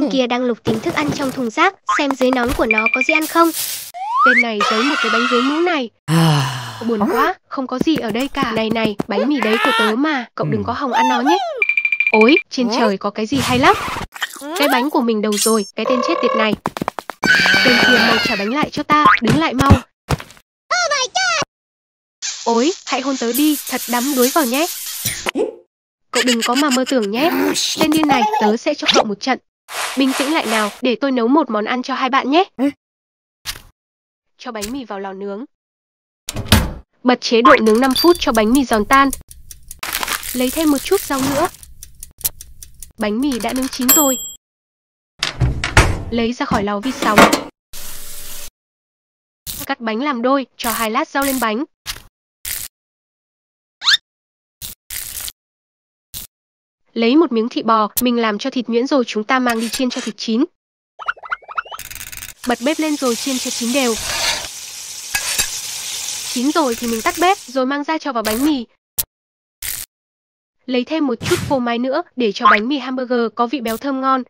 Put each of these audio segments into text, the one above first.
Tên kia đang lục tìm thức ăn trong thùng rác, xem dưới nón của nó có gì ăn không. Tên này giấu một cái bánh dưới mũ này. Buồn quá, không có gì ở đây cả. Này này, bánh mì đấy của tớ mà, cậu đừng có hòng ăn nó nhé. Ôi, trên trời có cái gì hay lắm. Cái bánh của mình đầu rồi, cái tên chết tiệt này. Tên kia mau trả bánh lại cho ta, đứng lại mau. Ôi, hãy hôn tớ đi, thật đắm đuối vào nhé. Cậu đừng có mà mơ tưởng nhé. Tên điên này, tớ sẽ cho cậu một trận. Bình tĩnh lại nào, để tôi nấu một món ăn cho hai bạn nhé. Cho bánh mì vào lò nướng. Bật chế độ nướng 5 phút cho bánh mì giòn tan. Lấy thêm một chút rau nữa. Bánh mì đã nướng chín rồi. Lấy ra khỏi lò vi sóng. Cắt bánh làm đôi, cho hai lát rau lên bánh. Lấy một miếng thịt bò, mình làm cho thịt nhuyễn rồi chúng ta mang đi chiên cho thịt chín. Bật bếp lên rồi chiên cho chín đều. Chín rồi thì mình tắt bếp, rồi mang ra cho vào bánh mì. Lấy thêm một chút phô mai nữa để cho bánh mì hamburger có vị béo thơm ngon.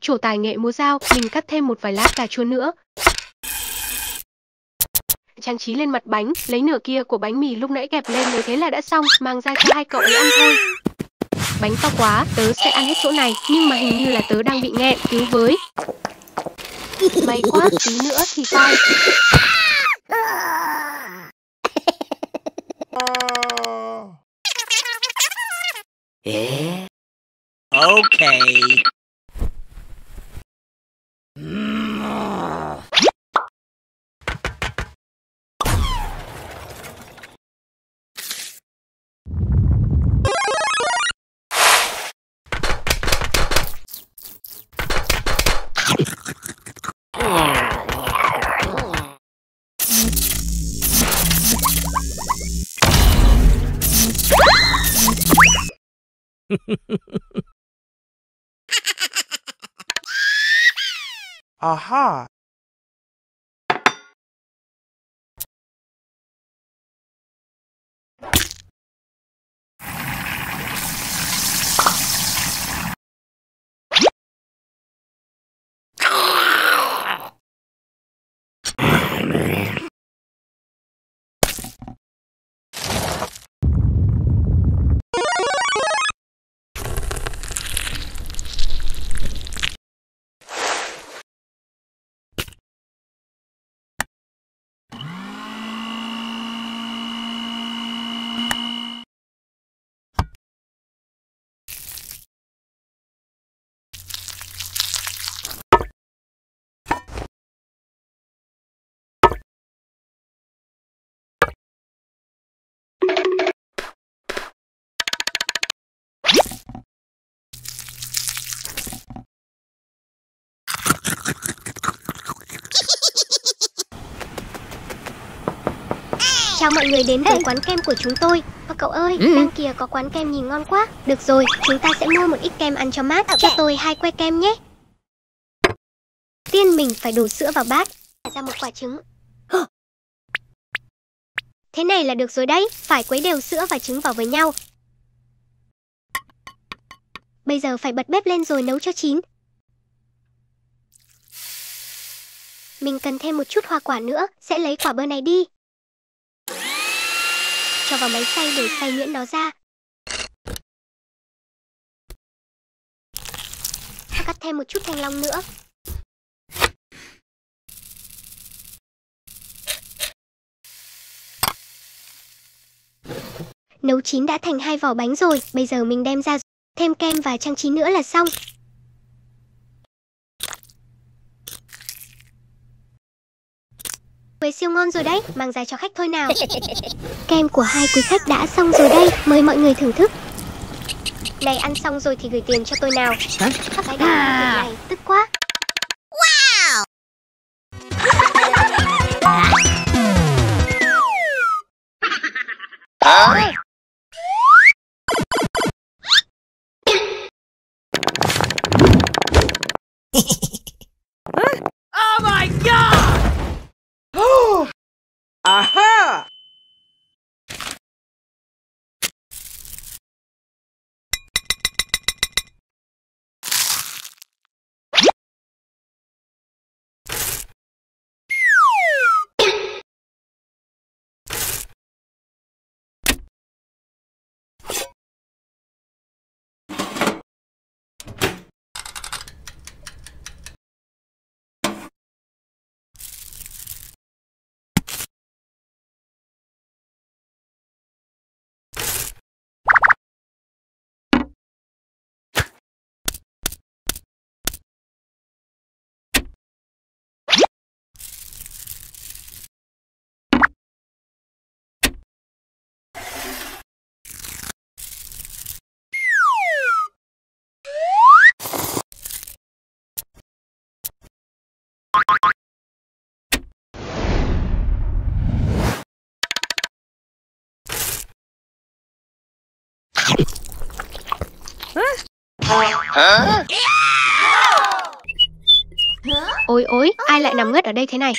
Chủ tài nghệ múa dao, mình cắt thêm một vài lát cà chua nữa. Trang trí lên mặt bánh, lấy nửa kia của bánh mì lúc nãy kẹp lên như thế là đã xong, mang ra cho hai cậu ấy ăn thôi. Bánh to quá, tớ sẽ ăn hết chỗ này, nhưng mà hình như là tớ đang bị nghẹn, cứu với. May quá, tí nữa thì coi. Okay. Aha! Chào mọi người đến với quán kem của chúng tôi. Và cậu ơi, đằng kia có quán kem nhìn ngon quá. Được rồi, chúng ta sẽ mua một ít kem ăn cho mát. Cho tôi hai que kem nhé. Tiên mình phải đổ sữa vào bát. Ra một quả trứng. Thế này là được rồi đấy, phải quấy đều sữa và trứng vào với nhau. Bây giờ phải bật bếp lên rồi nấu cho chín. Mình cần thêm một chút hoa quả nữa, sẽ lấy quả bơ này đi. Cho vào máy xay để xay nhuyễn nó ra. Và cắt thêm một chút thanh long nữa. Nấu chín đã thành hai vỏ bánh rồi, bây giờ mình đem ra thêm kem và trang trí nữa là xong. Quế siêu ngon rồi đấy, mang ra cho khách thôi nào. Kem của hai quý khách đã xong rồi đây, mời mọi người thưởng thức. Này ăn xong rồi thì gửi tiền cho tôi nào. Hả? Cái này, tức quá. Oh Ôi ôi, ai lại nằm ngất ở đây thế này?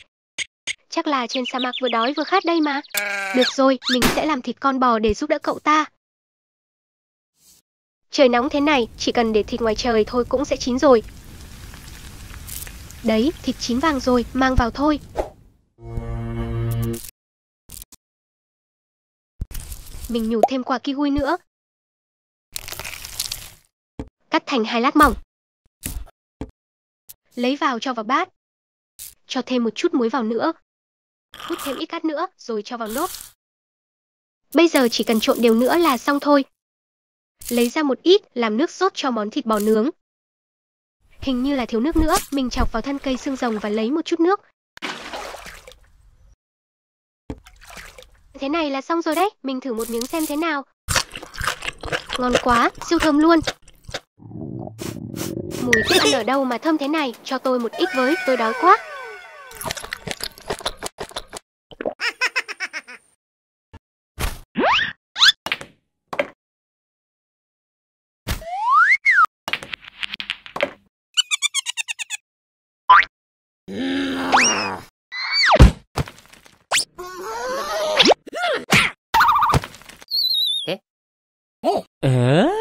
Chắc là trên sa mạc vừa đói vừa khát đây mà. Được rồi, mình sẽ làm thịt con bò để giúp đỡ cậu ta. Trời nóng thế này, chỉ cần để thịt ngoài trời thôi cũng sẽ chín rồi. Đấy, thịt chín vàng rồi, mang vào thôi. Mình nhủ thêm quả kiwi nữa. Cắt thành hai lát mỏng. Lấy vào cho vào bát. Cho thêm một chút muối vào nữa. Hút thêm ít cát nữa, rồi cho vào nốt. Bây giờ chỉ cần trộn đều nữa là xong thôi. Lấy ra một ít, làm nước sốt cho món thịt bò nướng. Hình như là thiếu nước nữa, mình chọc vào thân cây xương rồng và lấy một chút nước. Thế này là xong rồi đấy, mình thử một miếng xem thế nào. Ngon quá, siêu thơm luôn. Mùi thức ăn ở đâu mà thơm thế này, cho tôi một ít với, tôi đói quá. Uh?